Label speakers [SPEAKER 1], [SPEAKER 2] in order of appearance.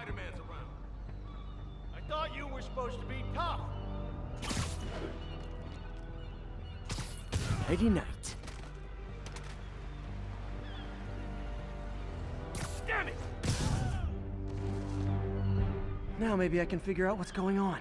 [SPEAKER 1] Spider-Man's around.
[SPEAKER 2] I thought you were supposed to be tough.
[SPEAKER 3] Nighty night.
[SPEAKER 2] Damn it!
[SPEAKER 3] Now maybe I can figure out what's going on.